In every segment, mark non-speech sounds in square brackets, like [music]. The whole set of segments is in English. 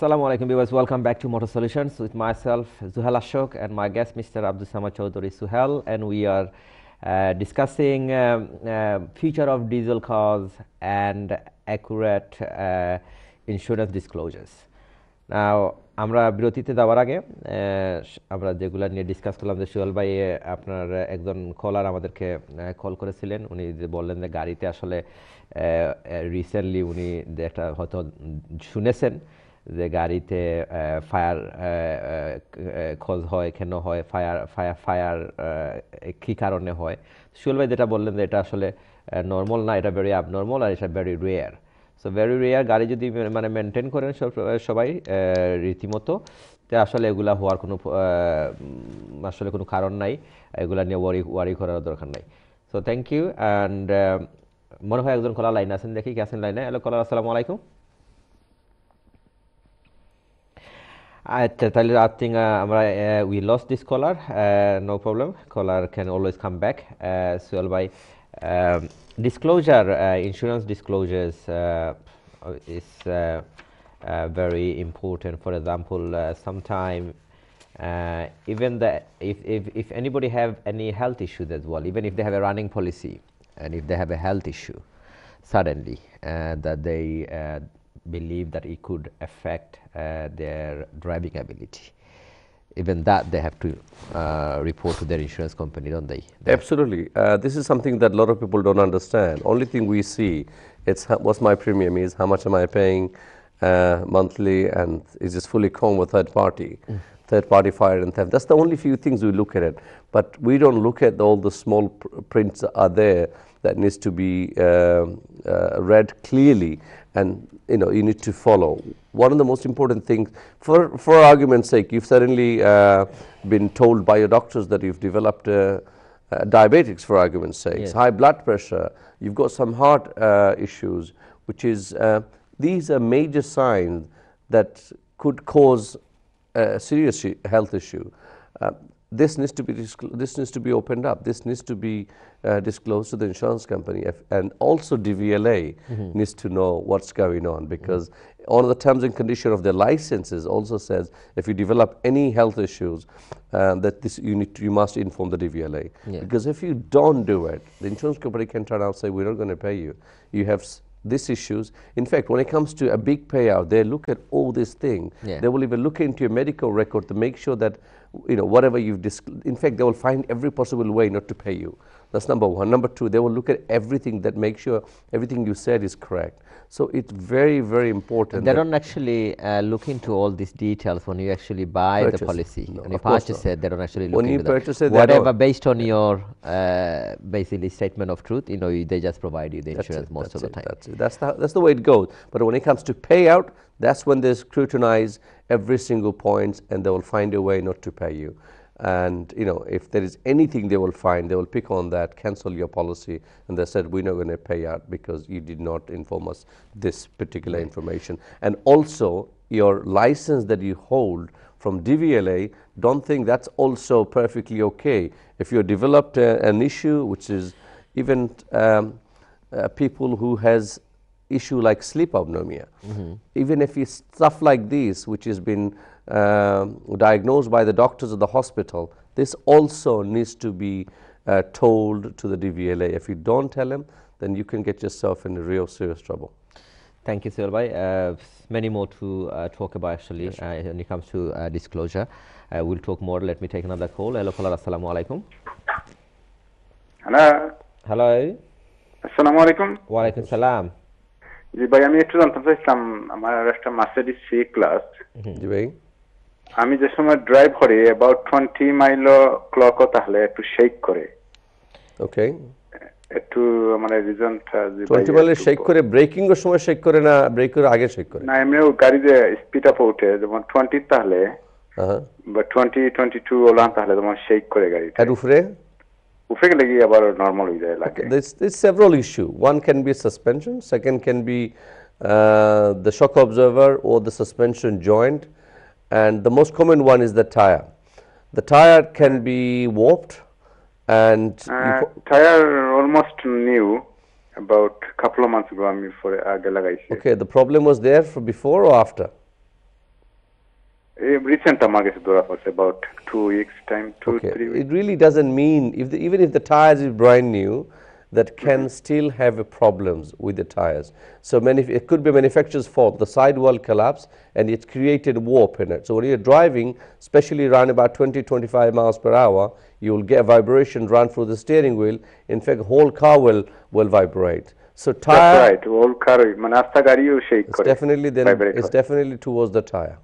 Assalamu alaikum viewers, welcome back to Motor Solutions with myself Zuhal Ashok and my guest Mr. Abdul Samad Chaudhary Suhel and we are uh, discussing um, uh, future of diesel cars and accurate uh, insurance disclosures. Now আমরা বিরতিতে যাওয়ার আগে আমরা যেগুলো নিয়ে discuss করলাম যে সোহেল ভাই আপনার একজন কলার আমাদেরকে কল করেছিলেন উনি যে বললেন যে গাড়িতে আসলে রিসেন্টলি উনি একটা হয়তো শুনেছেন যে গাড়িতে ফায়ার খোঁজ হয়, কেন হয়, ফায়ার ফায়ার ফায়ার কী কারণে হয়? সুল ভাই যেটা বললেন যে এটা আসলে নর্মাল না, এটা ভেরি অ্যাবনর্মাল আর এটা very rare so very rare গাড়ি যদি মানে মেনটেন করেন সবাই রীতিমতো, তো আসলে এগুলা হওয়ার কোনো আসলে কোনো কারণ নাই। এগুলা নিয়ে ওয়ারি ওয়ারি করার দরকার নাই। সো থ্যাংক ইউ অ্যান্ড মনে হয় একজন কলার লাইন আছেন দেখি, কি আছেন লাইনে হ্যালো কলার আসসালামু আলাইকুম। আচ্ছা তাহলে আই থিঙ্ক আমরা we loss this caller no problem caller can always come back Soyel by disclosure uh, insurance disclosures uh, is uh, very important for example sometime even the if, if, if anybody have any health issues as well even if they have a running policy and if they have a health issue suddenly that they believe that it could affect uh, their driving ability. Even that they have to uh, report to their insurance company, don't they? Absolutely. Uh, this is something that a lot of people don't understand. Only thing we see, it's what's my premium is, how much am I paying monthly, and is this fully covered with third party. Mm. Third party fire and theft. That's the only few things we look at it. But we don't look at all the small pr prints that are there that needs to be uh, uh, read clearly and you know you need to follow. One of the most important things, for for argument's sake, you've certainly uh, been told by your doctors that you've developed diabetics, for argument's sake, yes. high blood pressure, you've got some heart issues, which is these are major signs that could cause a serious health issue this needs to be this needs to be opened up. This needs to be uh, disclosed to the insurance company, and also DVLA mm -hmm. needs to know what's going on because mm -hmm. one of the terms and condition of their licenses also says if you develop any health issues, uh, that this you need to, you must inform the DVLA yeah. because if you don't do it, the insurance company can turn out and say we're not going to pay you. You have these issues. In fact, when it comes to a big payout, they look at all these things. Yeah. They will even look into your medical record to make sure that, you know, whatever you've, in fact, they will find every possible way not to pay you. That's number one. Number two, they will look at everything that makes sure everything you said is correct. So it's very, very important. They don't actually uh, look into all these details when you actually buy purchase. the policy. No, when you purchase it, they don't actually look when into you purchase that. it, Whatever based on your uh, basically statement of truth, you know, they just provide you the that's insurance it, most of it, the time. That's, it. that's, the, that's the way it goes. But when it comes to payout, that's when they scrutinize every single point and they will find a way not to pay you and you know if there is anything they will find they will pick on that cancel your policy. And they said we're not going to pay out because you did not inform us this particular information. And also your license that you hold from DVLA don't think that's also perfectly okay. If you developed a, an issue which is even um, uh, people who has issue like sleep apnea mm -hmm. even if it's stuff like this which has been diagnosed by the doctors of the hospital, this also needs to be uh, told to the DVLA. If you don't tell them, then you can get yourself in real serious trouble. Thank you, Silbai. Uh, many more to uh, talk about actually yes, uh, when it comes to uh, disclosure. Uh, we'll talk more. Let me take another call. Hello, caller. Assalamu alaikum. Hello. Hello. Assalamu alaikum. Wa alaikum salam. জি ভাই আমি একটু জানতে চাইছিলাম আমার একটা Mercedes C class জি ভাই আমি যে সময় ড্রাইভ করি অ্যাবাউট টোয়েন্টি মাইল ক্লকও তাহলে একটু শেক করে। ওকে একটু মানে রিজনটা টোয়েন্টি মাইল শেক করে ব্রেকিং এর সময় শেক করে না ব্রেকের আগে শেক করে? না এমনিও গাড়ি যে স্পিড আপ উঠে যেমন টোয়েন্টি তাহলে বা টোয়েন্টি টোয়েন্টি টু ওলান তাহলে তোমার শেক করে গাড়িটা। আর উপরে উপরে গেলে কি আবার নর্মাল হয়ে যায় লাগে। Several issue. One can be suspension second can be uh, the shock absorber or the suspension joint. and the most common one is the tire. The tire can be warped and uh, tire almost new about a couple of months ago I mean for uh, Okay, the problem was there for before or after? Eh, recent was about two weeks time, two okay. three weeks. It really doesn't mean if the, even if the tire is brand new, that can still have problems with the tires. So many, it could be manufacturer's fault. The sidewall collapse, and it created warp in it. So when you're driving, especially around about 20, 25 miles per hour, you'll get a vibration run through the steering wheel. In fact, whole car will, will vibrate. So tire... That's right. Whole car, it's definitely, then, it's definitely towards the tire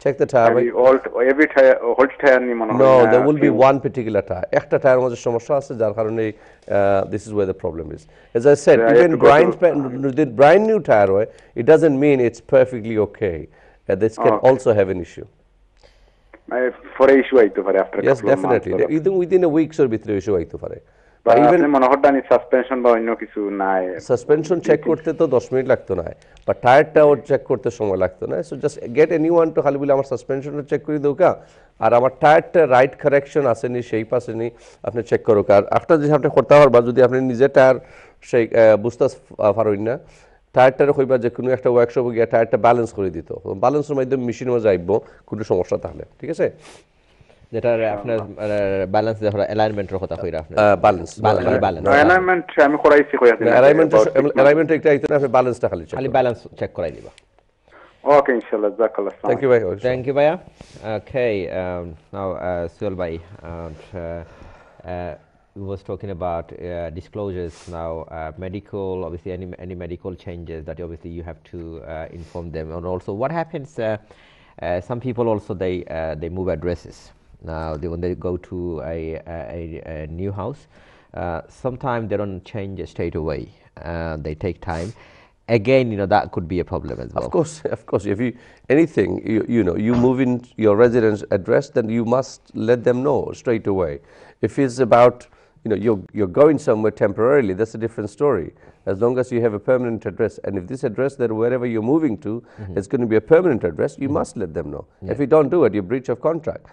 Check the tire. Maybe by- old every tire whole tire নিয়ে মনে হয় No, না, there will be few- one particular tire. একটা tyre মধ্যে সমস্যা আছে যার কারণে uh, this is where the problem is. As I said, Yeah, I even have to go brand, to- spa- the brand new tire, হয়, it doesn't mean it's perfectly okay. Uh, this can Okay. also have an issue. মানে পরে issue আইতে পারে after a Yes, couple of months definitely. ধরো। Even within a week এর ভিতরে issue হইতে পারে। বা But even আপনি হয় জানি সাসপেনশন বা অন্য কিছু নাই। সাসপেনশন চেক করতে তো দশ মিনিট লাগতো না। বা টায়ারটাও চেক করতে সময় লাগতো না। So just get any two খালি বলে আমার সাসপেনশনটা চেক করে দেও আর আমার টায়ারটা রাইট কারেকশন আসেনি সেই পাশেনি আপনি চেক করো আর একটা জিনিস আপনি করতে পারবা যদি আপনি নিজে টায়ার সেই বুঝতে পারেন না। টায়ারটারে কইবা যে কোনো একটা ওয়ার্কশপে গিয়ে টায়ারটা ব্যালেন্স করে দিত। ব্যালেন্সের মাধ্যমে মেশিনের যাইব কোনো সমস্যা তাহলে ঠিক আছে? যেটার আপনার ব্যালেন্স ধরো অ্যালাইনমেন্টের কথা কইরা আপনার ব্যালেন্স ব্যালেন্স অ্যালাইনমেন্ট আমি করাইছি কইয়া দিন অ্যালাইনমেন্ট অ্যালাইনমেন্ট একটা আইতো আপনি ব্যালেন্সটা খালি খালি ব্যালেন্স চেক করাই দিবা ওকে ইনশাআল্লাহ জাযাকাল্লাহ থ্যাংক ইউ ভাই Thank you, Baya. Okay, um, now uh, Suel Bhai, and, uh, uh, we was talking about uh, disclosures now, uh, medical, obviously any any medical changes that obviously you have to uh, inform them, and also what happens. Uh, uh, some people also they uh, they move addresses. Now they, when they go to a, a, a, new house, uh, sometimes they don't change it straight away. Uh, they take time. Again, you know that could be a problem as well. Of course, [laughs] of course. If you anything, you, you know, you move in your residence address, then you must let them know straight away. If it's about, you know, you're you're going somewhere temporarily, that's a different story. As long as you have a permanent address, and if this address that wherever you're moving to is going to be a permanent address, you must let them know. If you don't do it, you breach of contract.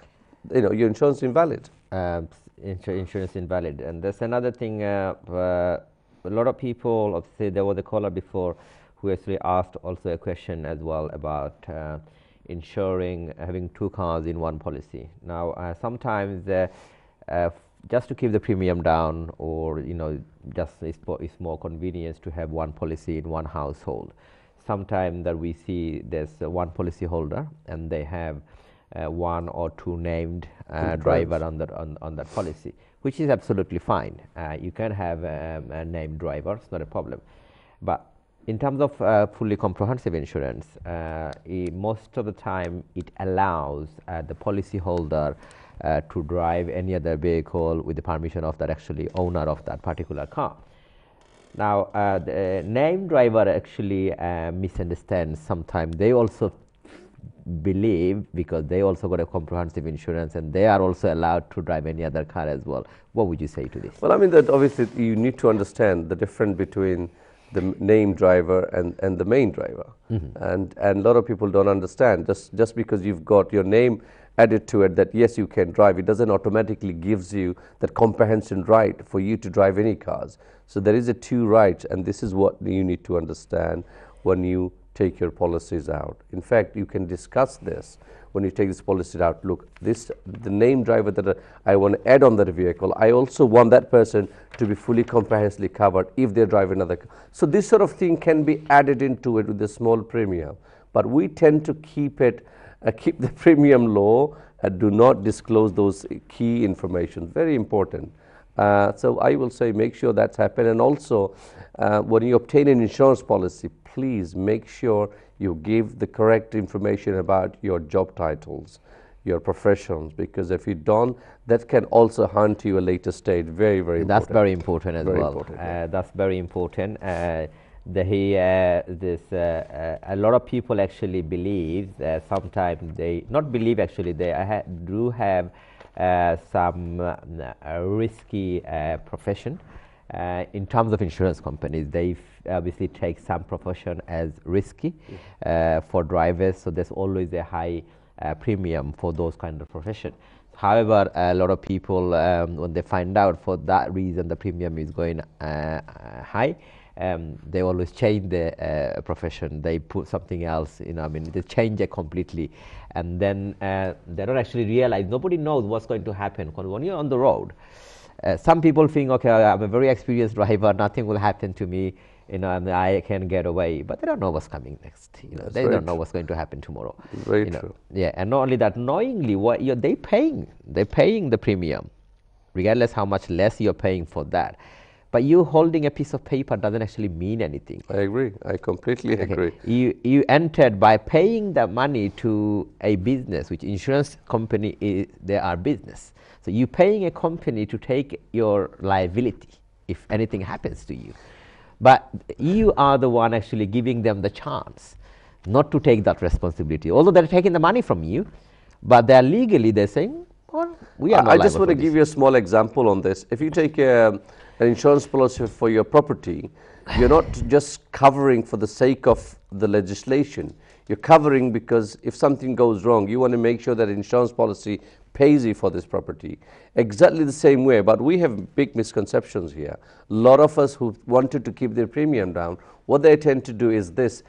You know, your insurance invalid. um, insur- insurance invalid. And there's another thing. Uh, uh, a lot of people, obviously, there was a caller before who actually asked also a question as well about uh, insuring having two cars in one policy. Now, uh, sometimes uh, uh, just to keep the premium down, or you know, just it's, it's more convenience to have one policy in one household. Sometimes that we see there's uh, one policy holder and they have uh, one or two named uh, driver on that on, on that policy, which is absolutely fine. Uh, you can have um, a named driver; it's not a problem. But in terms of uh, fully comprehensive insurance, uh, most of the time it allows uh, the policy holder uh, to drive any other vehicle with the permission of that actually owner of that particular car. Now, uh, the name driver actually uh, misunderstands sometimes. They also believe because they also got a comprehensive insurance and they are also allowed to drive any other car as well. What would you say to this? Well, I mean that obviously you need to understand the difference between the name driver and, and the main driver. Mm-hmm. And, and a lot of people don't understand. Just, just because you've got your name added to it that yes, you can drive, it doesn't automatically gives you that comprehension right for you to drive any cars. So there is a two rights and this is what you need to understand when you take your policies out. In fact, you can discuss this when you take this policy out. Look, this the name driver that I want to add on that vehicle. I also want that person to be fully comprehensively covered if they drive another. car. So this sort of thing can be added into it with a small premium, but we tend to keep it, uh, keep the [laughs] premium low and do not disclose those key information. Very important. Uh, so I will say make sure that's happened and also uh, when you obtain an insurance policy please make sure you give the correct information about your job titles your professions because if you don't that can also hunt you a later stage very very That's very important as Very well. important, uh, that's very important. Uh, the, he, uh, this, uh, uh, a lot of people actually believe uh, sometimes they not believe actually they ha- do have uh, some uh, uh, risky uh, profession. Uh, in terms of insurance companies, they obviously take some profession as risky uh, for drivers, so there's always a high uh, premium for those kind of profession. However, a lot of people, um, when they find out for that reason the premium is going uh, uh, high, um, they always change the uh, profession. They put something else, you know, I mean, they change it completely. And then uh, they don't actually realize, nobody knows what's going to happen. When you're on the road, uh, some people think, okay, I'm a very experienced driver, nothing will happen to me, you know, and I can get away. But they don't know what's coming next. You know, That's they don't know what's going to happen tomorrow. Very you know. true. Yeah, and not only that, knowingly, what you're, they paying, they're paying the premium, regardless how much less you're paying for that. But you holding a piece of paper doesn't actually mean anything. I agree. I completely okay. agree. You, you entered by paying the money to a business, which insurance company is, they are business. So you're paying a company to take your liability if anything happens to you. But you are the one actually giving them the chance not to take that responsibility. Although they're taking the money from you, but they're legally, they're saying, well, we are I, I just want to give you a small example on this. If you take a an insurance policy for your property, you're not just covering for the sake of the legislation. You're covering because if something goes wrong, you want to make sure that insurance policy pays you for this property. Exactly the same way, but we have big misconceptions here. A lot of us who wanted to keep their premium down, what they tend to do is this.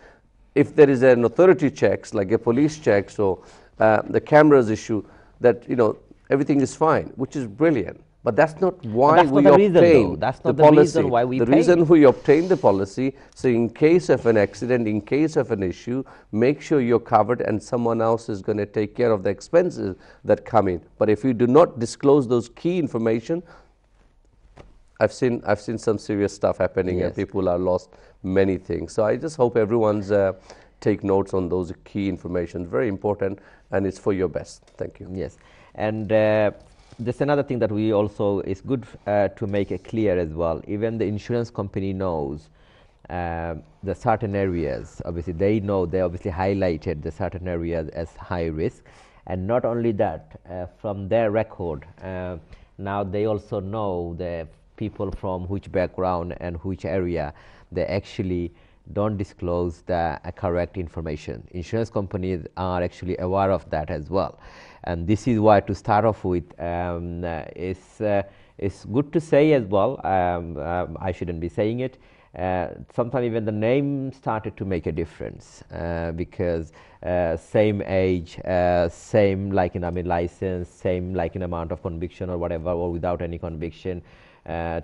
If there is an authority checks, like a police checks or uh, the cameras issue, that you know everything is fine, which is brilliant. But that's not why that's we not the obtain That's not the, the policy. reason why we The reason we obtain the policy, so in case of an accident, in case of an issue, make sure you're covered and someone else is going to take care of the expenses that come in. But if you do not disclose those key information, I've seen I've seen some serious stuff happening yes. and people are lost many things. So I just hope everyone's uh, take notes on those key information. Very important, and it's for your best. Thank you. Yes, and. Uh, there's another thing that we also is good uh, to make it clear as well. Even the insurance company knows uh, the certain areas. Obviously, they know they obviously highlighted the certain areas as high risk, and not only that, uh, from their record, uh, now they also know the people from which background and which area they actually don't disclose the uh, correct information. Insurance companies are actually aware of that as well and this is why to start off with um, uh, it's, uh, it's good to say as well um, um, I shouldn't be saying it uh, sometimes even the name started to make a difference uh, because uh, same age, uh, same like in I mean license, same like in amount of conviction or whatever, or without any conviction.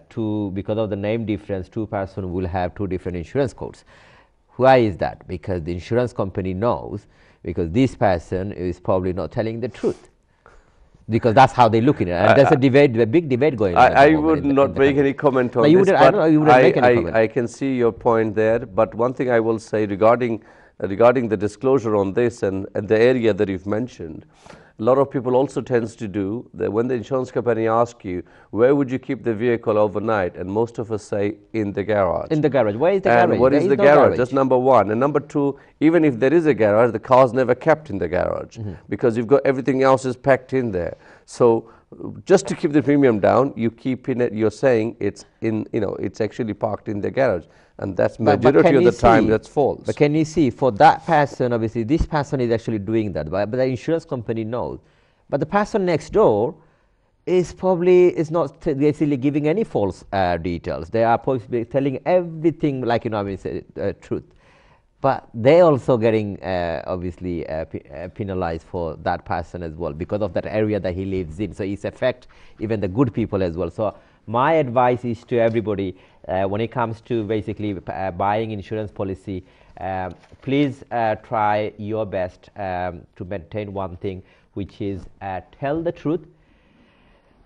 two because of the name difference, two person will have two different insurance codes. Why is that? Because the insurance company knows because this person is probably not telling the truth because that's how they look at it. And there's a debate, a big debate going on. I, would not make any comment on no, this. I, know, you I, comment. I can see your point there, but one thing I will say regarding regarding the disclosure on this and, and the area that you've mentioned, a lot of people also tends to do that when the insurance company asks you where would you keep the vehicle overnight and most of us say in the garage in the garage where is the and garage what is the no garage? garage? that's number one and number two even if there is a garage the car's never kept in the garage mm -hmm. because you've got everything else is packed in there so just to keep the premium down you keep in it you're saying it's in you know it's actually parked in the garage and that's majority but, of the time that's false. But can you see for that person, obviously this person is actually doing that, but, but the insurance company knows. But the person next door is probably is not basically giving any false uh, details. They are probably telling everything like you know I mean uh, truth. But they also getting uh, obviously uh, uh, penalized for that person as well because of that area that he lives in. So it's affect even the good people as well. So my advice is to everybody uh, when it comes to basically uh, buying insurance policy, um, please uh, try your best um, to maintain one thing, which is tell the truth,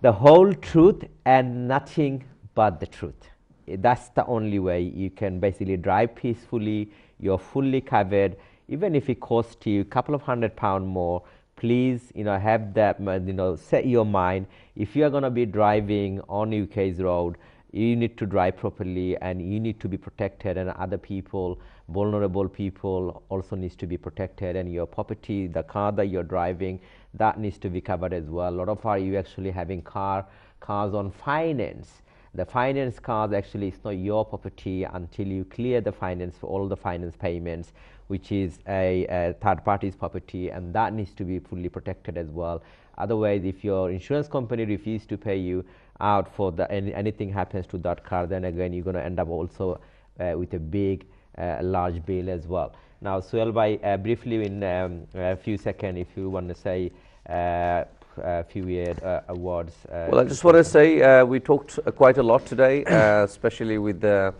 the whole truth, and nothing but the truth. That's the only way you can basically drive peacefully. You're fully covered, even if it costs you a couple of hundred pounds more. Please, you know, have that, you know, set your mind. If you are going to be driving on UK's road, you need to drive properly and you need to be protected and other people vulnerable people also needs to be protected and your property the car that you're driving that needs to be covered as well a lot of are you actually having car cars on finance the finance cars actually is not your property until you clear the finance for all the finance payments which is a, a third party's property and that needs to be fully protected as well otherwise if your insurance company refuses to pay you out for the any, anything happens to that car then again you're going to end up also uh, with a big, uh, large bill as well. Now, Bhai, uh, briefly in um, a few seconds, if you want to say uh, a few uh, words. Uh, well, I just want to say uh, we talked uh, quite a lot today, uh, especially with the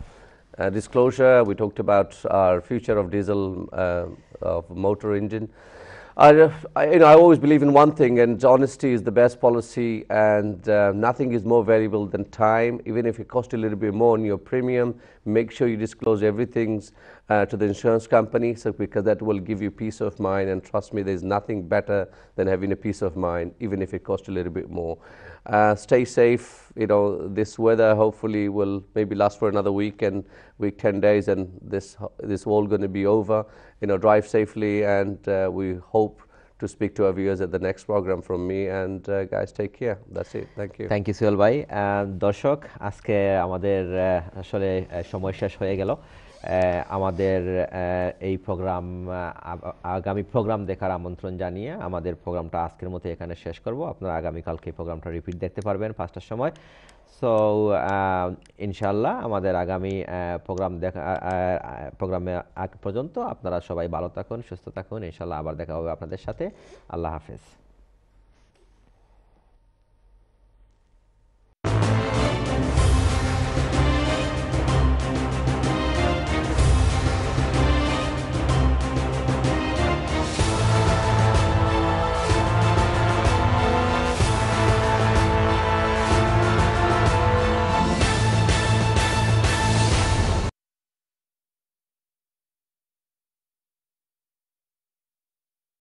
uh, disclosure. We talked about our future of diesel of motor engine. I, I, you know, I always believe in one thing, and honesty is the best policy, and uh, nothing is more valuable than time. Even if it costs a little bit more on your premium, make sure you disclose everything uh, to the insurance company, so because that will give you peace of mind. And trust me, there's nothing better than having a peace of mind, even if it costs a little bit more. Uh, stay safe. You know, this weather hopefully will maybe last for another week and week, 10 days, and this this all going to be over. You know, drive safely, and uh, we hope to speak to our viewers at the next program from me and uh, guys take care that's it thank you thank you Suhel ভাই দর্শক আজকে আমাদের আসলে সময় শেষ হয়ে গেল আমাদের এই প্রোগ্রাম আগামী প্রোগ্রাম দেখার আমন্ত্রণ জানিয়ে আমাদের প্রোগ্রামটা আজকের মতো এখানে শেষ করব। আপনারা আগামীকালকে প্রোগ্রামটা রিপিট দেখতে পারবেন পাঁচটার সময়। সো ইনশাল্লাহ আমাদের আগামী প্রোগ্রাম দেখা প্রোগ্রামে আগ পর্যন্ত আপনারা সবাই ভালো থাকুন, সুস্থ থাকুন। ইনশাল্লাহ আবার দেখা হবে আপনাদের সাথে। আল্লাহ হাফেজ।